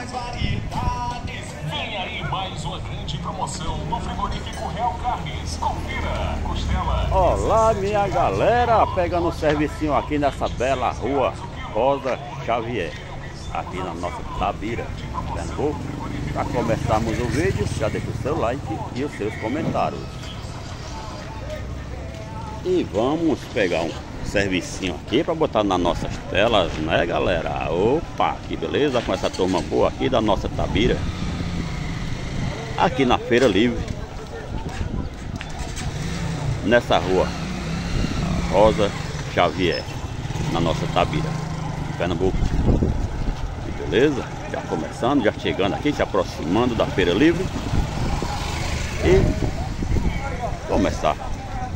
mais variedades. Vem aí mais uma grande promoção no frigorífico Real Carnes. Confira, costela. Olá, minha galera, pegando um servicinho aqui nessa bela rua Rosa Xavier, aqui na nossa Tabira, Pernambuco. Para começarmos o vídeo, já deixa o seu like e os seus comentários. E vamos pegar um servicinho aqui para botar nas nossas telas, né galera? Opa, que beleza com essa turma boa aqui da nossa Tabira. Aqui na Feira Livre. Nessa rua Rosa Xavier, na nossa Tabira, Pernambuco. Que beleza? Já começando, já chegando aqui, se aproximando da Feira Livre. E começar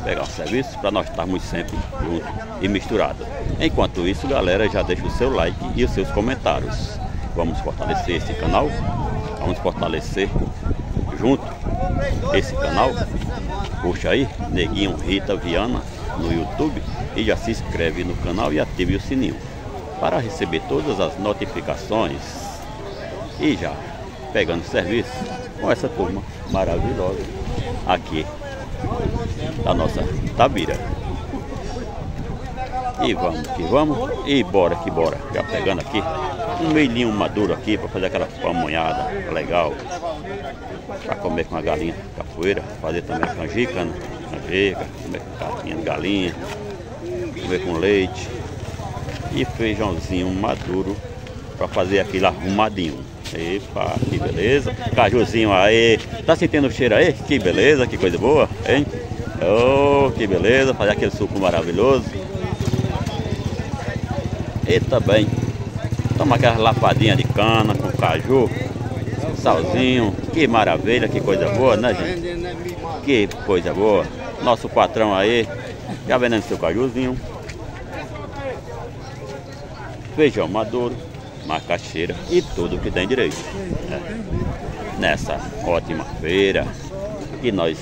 pegar o serviço para nós estarmos sempre juntos e misturados. Enquanto isso, galera, já deixa o seu like e os seus comentários. Vamos fortalecer esse canal, vamos fortalecer junto esse canal. Puxa aí, Neguinho Rita Viana no YouTube e já se inscreve no canal e ative o sininho para receber todas as notificações. E já pegando serviço com essa turma maravilhosa aqui da nossa Tabira. E vamos que vamos, e bora que bora. Já pegando aqui um milhinho maduro aqui para fazer aquela pamonhada legal. Para comer com a galinha capoeira, fazer também canjica, né? canjica, comer com carninha de galinha, comer com leite. E feijãozinho maduro para fazer aquilo arrumadinho. Epa, que beleza. Cajuzinho aí. Tá sentindo o cheiro aí? Que beleza, que coisa boa, hein? Oh, que beleza, fazer aquele suco maravilhoso. E também toma aquela lapadinha de cana com caju, salzinho. Que maravilha, que coisa boa, né, gente? Que coisa boa. Nosso patrão aí, já vendendo seu cajuzinho. Feijão maduro macaxeira e tudo que tem direito. É. Nessa ótima feira que nós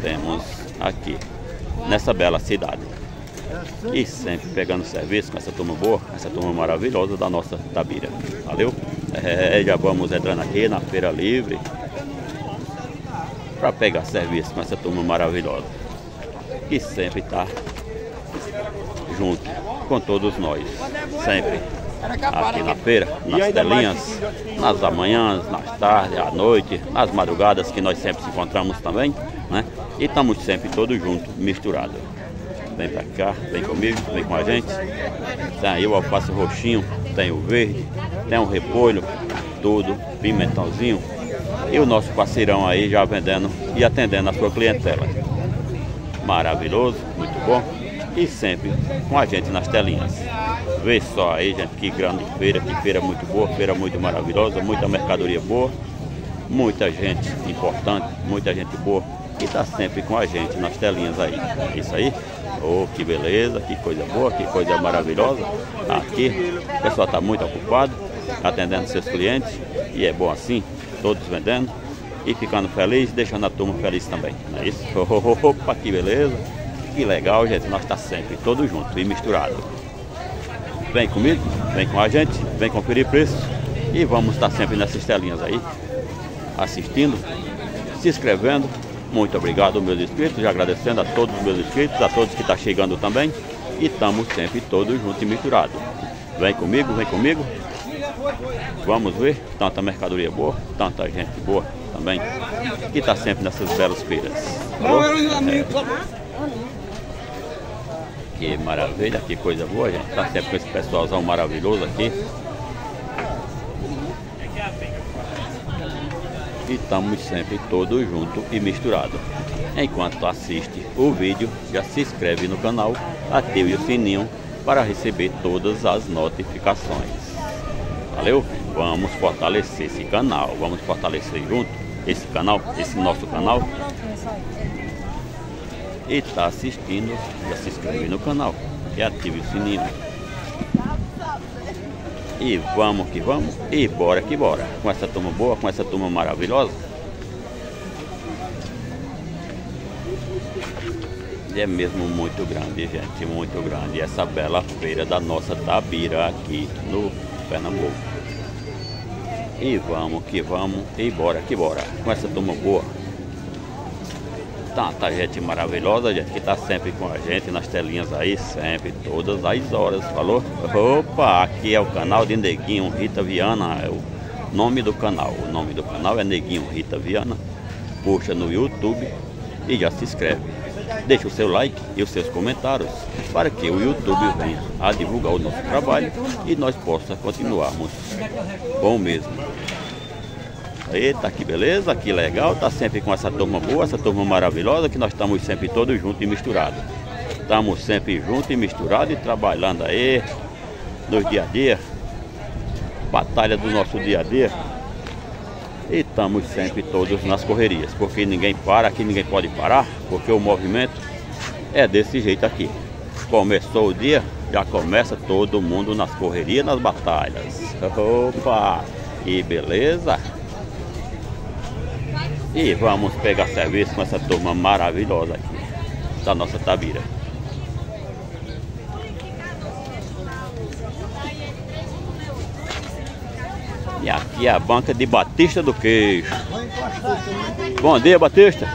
temos aqui, nessa bela cidade. E sempre pegando serviço com essa turma boa, essa turma maravilhosa da nossa Tabira. Valeu? É, já vamos entrando aqui na Feira Livre para pegar serviço com essa turma maravilhosa. Que sempre está junto com todos nós. Sempre aqui na feira, nas telinhas, nas manhãs, nas tardes, à noite, nas madrugadas que nós sempre se encontramos também, né? E estamos sempre todos juntos, misturados. Vem pra cá, vem comigo, vem com a gente. Tem aí o alface roxinho, tem o verde, tem o repolho, tudo, pimentãozinho. E o nosso parceirão aí já vendendo e atendendo a sua clientela. Maravilhoso, muito bom. E sempre com a gente nas telinhas. Vê só aí, gente, que grande feira, que feira muito boa, feira muito maravilhosa, muita mercadoria boa, muita gente importante, muita gente boa que está sempre com a gente nas telinhas aí. Isso aí, oh, que beleza, que coisa boa, que coisa maravilhosa. Aqui, o pessoal está muito ocupado, atendendo seus clientes, e é bom assim, todos vendendo e ficando feliz, deixando a turma feliz também. Não é isso? Opa, que beleza, que legal, gente, nós está sempre todos juntos e misturados. Vem comigo, vem com a gente, vem conferir preços e vamos estar sempre nessas telinhas aí, assistindo, se inscrevendo. Muito obrigado, meus inscritos, já agradecendo a todos os meus inscritos, a todos que estão tá chegando também. E estamos sempre todos juntos e misturados. Vem comigo, vem comigo. Vamos ver tanta mercadoria boa, tanta gente boa também, que está sempre nessas belas feiras. É. Que maravilha, que coisa boa, gente. Tá sempre com esse pessoalzão maravilhoso aqui. E estamos sempre todos juntos e misturados. Enquanto assiste o vídeo, já se inscreve no canal, ative o sininho para receber todas as notificações. Valeu? Vamos fortalecer esse canal, vamos fortalecer junto esse canal, esse nosso canal e está assistindo, já se inscreve no canal e ative o sininho. E vamos que vamos, e bora que bora. Com essa turma boa, com essa turma maravilhosa. E é mesmo muito grande, gente, muito grande. Essa bela feira da nossa Tabira aqui no Pernambuco. E vamos que vamos, e bora que bora. Com essa turma boa. Tanta gente maravilhosa, gente, que tá sempre com a gente nas telinhas aí, sempre, todas as horas, falou? Opa, aqui é o canal de Neguinho Rita Viana, é o nome do canal. O nome do canal é Neguinho Rita Viana. Puxa no YouTube e já se inscreve. Deixe o seu like e os seus comentários para que o YouTube venha a divulgar o nosso trabalho e nós possamos continuarmos bom mesmo. Eita, que beleza, que legal, tá sempre com essa turma boa, essa turma maravilhosa, que nós estamos sempre todos juntos e misturados. Estamos sempre juntos e misturados e trabalhando aí nos dia a dia, batalha do nosso dia a dia. E estamos sempre todos nas correrias, porque ninguém para, aqui ninguém pode parar, porque o movimento é desse jeito aqui. Começou o dia, já começa todo mundo nas correrias, nas batalhas. Opa! E beleza? E vamos pegar serviço com essa turma maravilhosa aqui da nossa Tabira. E aqui é a banca de Batista do Queijo. Bom dia, Batista.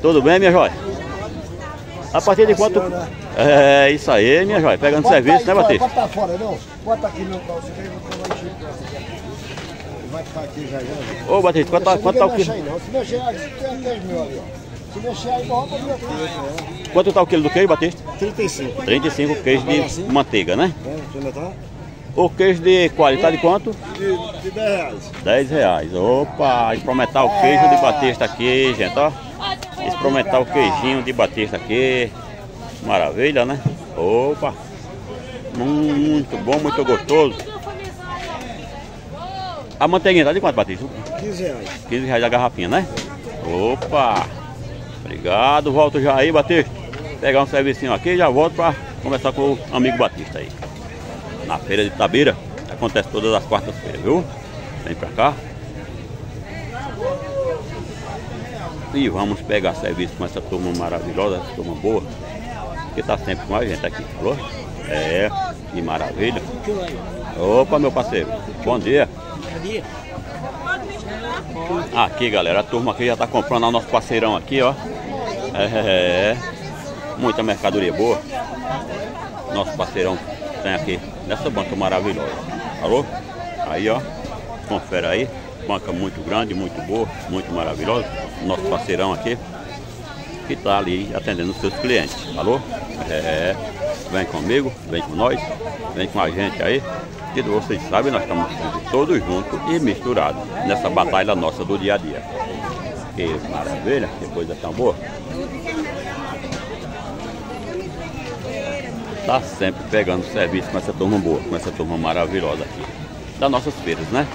Tudo bem, minha joia? A partir de quanto... É isso aí, minha joia. Pegando serviço, né, Batista? Bota fora, não. Bota aqui aí você vai ficar aqui já, já. Ô, Batista, quanto, tá- quanto tá o quilo? quilo? Se mexer aí, tem 10 mil ali, ó. Se mexer aí, rouba mil aqui. Quanto tá o quilo do queijo, Batista? 35. 35 queijo de manteiga, né? É, deixa eu notar. O queijo de qualidade quanto? De, de 10 reais. 10 reais. Opa, experimentar o queijo de Batista aqui, gente, ó. Experimentar o queijinho de Batista aqui. Maravilha, né? Opa. Muito bom, muito gostoso. A manteiguinha tá de quanto, Batista? 15 reais. 15 reais a garrafinha, né? Opa! Obrigado, volto já aí, Batista. Pegar um servicinho aqui e já volto pra conversar com o amigo Batista aí. Na feira de Tabira, acontece todas as quartas-feiras, viu? Vem pra cá. E vamos pegar serviço com essa turma maravilhosa, essa turma boa, que tá sempre com a gente aqui, falou? É, que maravilha. Opa, meu parceiro, bom dia. Aqui, galera, a turma aqui já tá comprando o nosso parceirão aqui, ó. É, muita mercadoria boa. Nosso parceirão tem aqui nessa banca maravilhosa. Alô? Aí, ó. Confere aí. Banca muito grande, muito boa, muito maravilhosa. Nosso parceirão aqui que tá ali atendendo os seus clientes. Alô? É, vem comigo, vem com nós, vem com a gente aí. Que vocês sabem, nós estamos todos juntos e misturados nessa batalha nossa do dia a dia. Que maravilha, que coisa tão boa. Tá sempre pegando serviço com essa turma boa, com essa turma maravilhosa aqui. Das nossas feiras, né?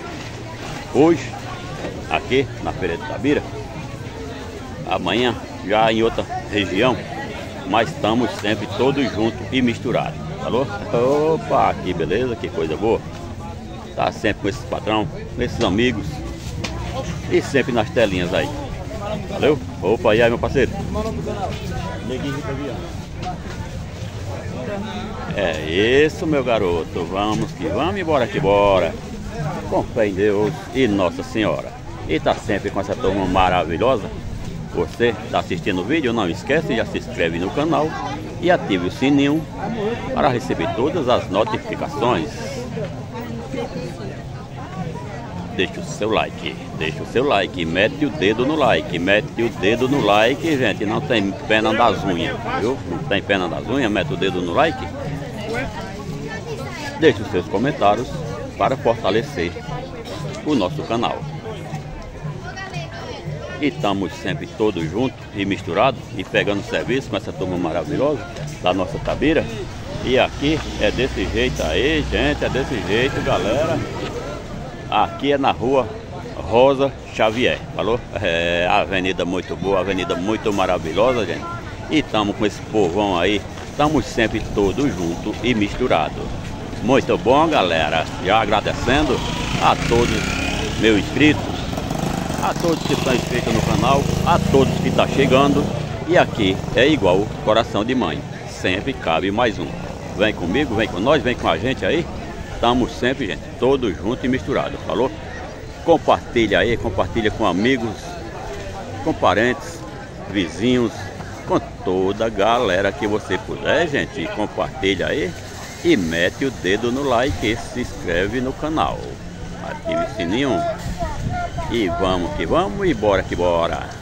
Hoje, aqui na Feira de Tabira, amanhã já em outra região, mas estamos sempre todos juntos e misturados. Falou? Opa, que beleza, que coisa boa. Tá sempre com esses patrão, com esses amigos e sempre nas telinhas aí. Valeu? Opa, e aí, meu parceiro? É isso, meu garoto. Vamos que vamos, embora que bora. Com fé em Deus e Nossa Senhora. E tá sempre com essa turma maravilhosa. Você está assistindo o vídeo, não esquece, já se inscreve no canal e ative o sininho para receber todas as notificações. Deixe o seu like, deixe o seu like, mete o dedo no like, mete o dedo no like, gente, não tem pena das unhas, viu? Não tem pena das unhas, mete o dedo no like. Deixe os seus comentários para fortalecer o nosso canal. E estamos sempre todos juntos e misturados e pegando serviço com essa turma maravilhosa da nossa Tabira. E aqui é desse jeito aí, gente, é desse jeito, galera. Aqui é na rua Rosa Xavier, falou? É avenida muito boa, avenida muito maravilhosa, gente. E estamos com esse povão aí, estamos sempre todos juntos e misturados. Muito bom, galera. Já agradecendo a todos meus inscritos, a todos que estão inscritos no canal, a todos que estão chegando. E aqui é igual coração de mãe, sempre cabe mais um. Vem comigo, vem com nós, vem com a gente aí. Estamos sempre, gente, todos juntos e misturados, falou? Compartilha aí, compartilha com amigos, com parentes, vizinhos, com toda a galera que você puder, gente. Compartilha aí e mete o dedo no like e se inscreve no canal. Ative o sininho e vamos que vamos e bora que bora.